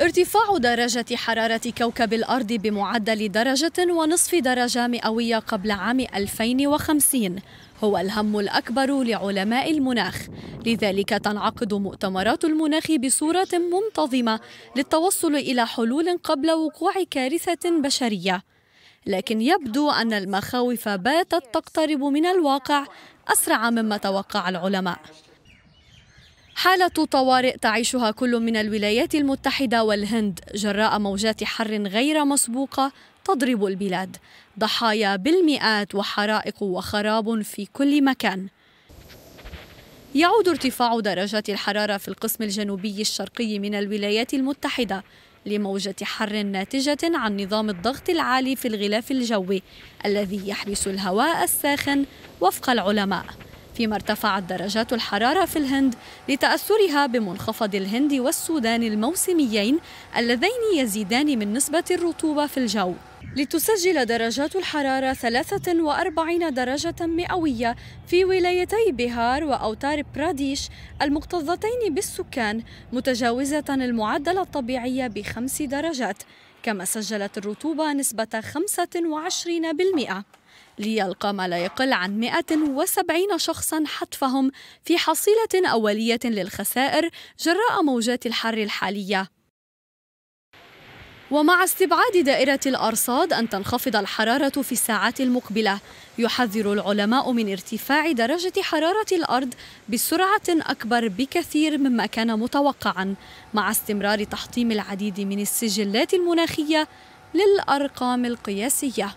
ارتفاع درجة حرارة كوكب الأرض بمعدل درجة ونصف درجة مئوية قبل عام 2050 هو الهم الأكبر لعلماء المناخ. لذلك تنعقد مؤتمرات المناخ بصورة منتظمة للتوصل إلى حلول قبل وقوع كارثة بشرية. لكن يبدو أن المخاوف باتت تقترب من الواقع أسرع مما توقع العلماء. حالة طوارئ تعيشها كل من الولايات المتحدة والهند جراء موجات حر غير مسبوقة تضرب البلاد. ضحايا بالمئات وحرائق وخراب في كل مكان. يعود ارتفاع درجات الحرارة في القسم الجنوبي الشرقي من الولايات المتحدة لموجة حر ناتجة عن نظام الضغط العالي في الغلاف الجوي الذي يحبس الهواء الساخن وفق العلماء. فيما ارتفعت درجات الحرارة في الهند لتأثرها بمنخفض الهند والسودان الموسميين اللذين يزيدان من نسبة الرطوبة في الجو. لتسجل درجات الحرارة 43 درجة مئوية في ولايتي بيهار وأوتار براديش المكتظتين بالسكان متجاوزة المعدل الطبيعي بخمس درجات كما سجلت الرطوبة نسبة 25% ليلقى ما لا يقل عن 170 شخصا حتفهم في حصيلة أولية للخسائر جراء موجات الحر الحالية. ومع استبعاد دائرة الأرصاد أن تنخفض الحرارة في الساعات المقبلة يحذر العلماء من ارتفاع درجة حرارة الأرض بسرعة أكبر بكثير مما كان متوقعا مع استمرار تحطيم العديد من السجلات المناخية للأرقام القياسية.